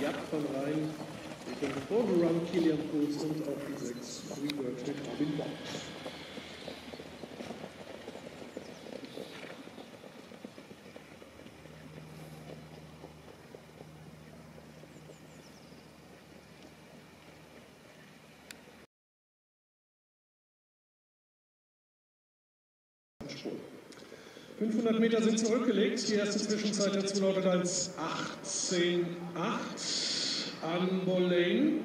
Jagd von Rhein, den Vorderrun Kilian Post und auch die 6 Freebird mit Robin Bond. 500 Meter sind zurückgelegt. Die erste Zwischenzeit dazu lautet als 18,8 an Boleyn.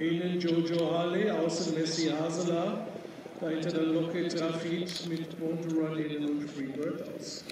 Innen Jojo Harley, außen Messi Hasela. Dahinter dann Lockheed Rafid mit Born to Run innen und Freebird aus.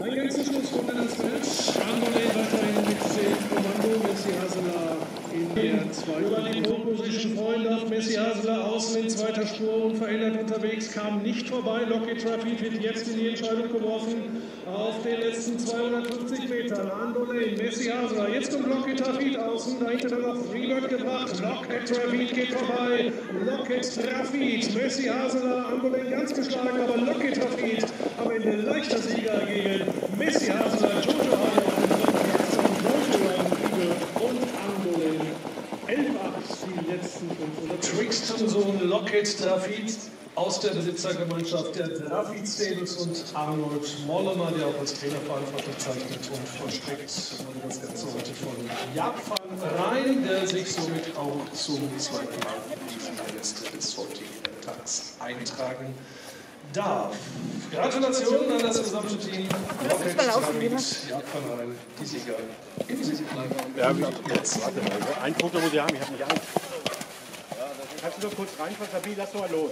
Eingangsschlussrunde ins Feld. An Boleyn weiterhin mit 10 Kommando. Messi Hasela der. Über Pole Position freuen darf Messi Hasler außen in zweiter Spur unverändert unterwegs, kam nicht vorbei. Lockheed Traffic wird jetzt in die Entscheidung geworfen auf den letzten 250 Metern. Ando Lane, Messi Hasler, jetzt kommt Lockheed Traffic außen, dahinter dann noch Freebird gebracht. Lockheed Traffic geht vorbei. Lockheed Traffic, Messi Hasler, Ando Lane ganz geschlagen, aber Lockheed Traffic am Ende leichter Sieger gegen Messi Hasler, Jojo Halle auf dem dritten Platz und Jojo und Angolen. 11 die 500. Trixton Sohn Lockheed Trafid aus der Besitzergemeinschaft der Trafid Stables und Arnold Mollemer, der auch als Trainer verantwortlich zeichnet und vollstreckt wurde das Ganze heute von Japan Rhein, der sich somit auch zum zweiten Mal in diesen Liste des heutigen Tags eintragen darf. Gratulation an das gesamte Team. Rocket Trafid, Japan Rhein, die Sieger im Sieg. Ja, jetzt. Warte mal, ein Foto muss ich haben, ich habe nicht Angst. Kannst du nur kurz reinfahren, Sabi, lass doch mal los.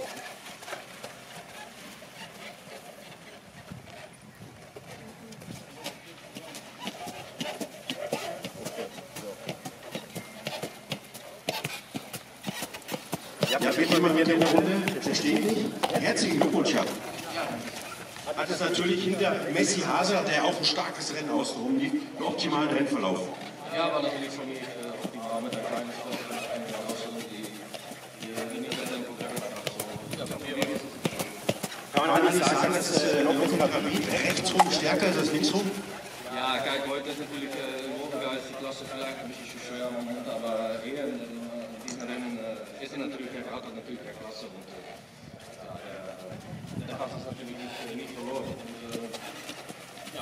Ja, wird jemand hier in der Runde? Verstehe ich. Herzlichen Glückwunsch, ja. Hat es natürlich hinter Messi Haser, der auch ein starkes Rennen außenrum lief, einen optimalen Rennverlauf. Ja, war natürlich für mich äh, optimal mit der kleinen Strecke, eine Herausforderung, die, die, die nicht das Tempo gehabt hat. So, ja, von mir war es Kann man nicht sagen, dass es äh, noch stärker ist als linksrum? Ja, kijk, heute ist natürlich äh, ist die Klasse vielleicht ein bisschen zu schwer am Moment, aber hier in, in, in diesem Rennen äh, ist er natürlich, er hat natürlich keine Klasse und äh, der, der hat es natürlich nicht, äh, nicht verloren. Und, äh,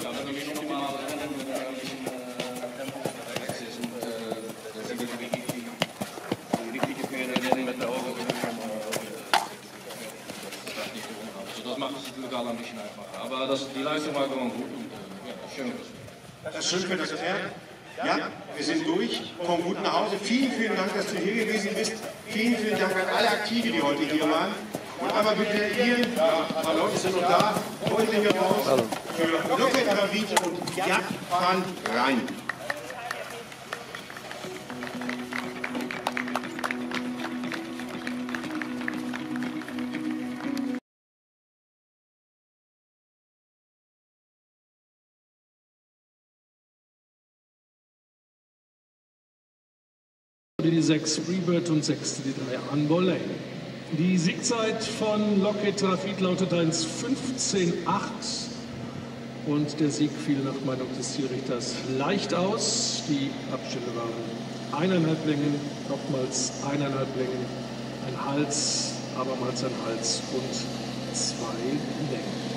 ja, wenn mich optimal rennen, wenn ein bisschen äh, Tempo unterwegs ist und äh, dann sind wir wirklich die, die richtige Pferde rennen mit der Augen genug, um äh, das nicht zu haben. Also das macht es natürlich alle ein bisschen einfacher. Aber das, die Leistung war gewoon gut und äh, ja, schön. Das ist schön für das Pferd. Ja, wir sind durch. Komm gut nach Hause. Vielen, vielen Dank, dass du hier gewesen bist. Vielen, vielen Dank an alle Aktive, die heute hier waren. Und einmal bitte hier, ja, ein paar Leute sind noch da, heute hier raus für Lockheed Ravit und Japan Rhein. Die 6 Freebird und 6 die 3 Unvolley. Die Siegzeit von Lockheed Trafid lautet 1,15,8 und der Sieg fiel nach Meinung des Zielrichters leicht aus. Die Abstände waren eineinhalb Längen, nochmals eineinhalb Längen, ein Hals, abermals ein Hals und zwei Längen.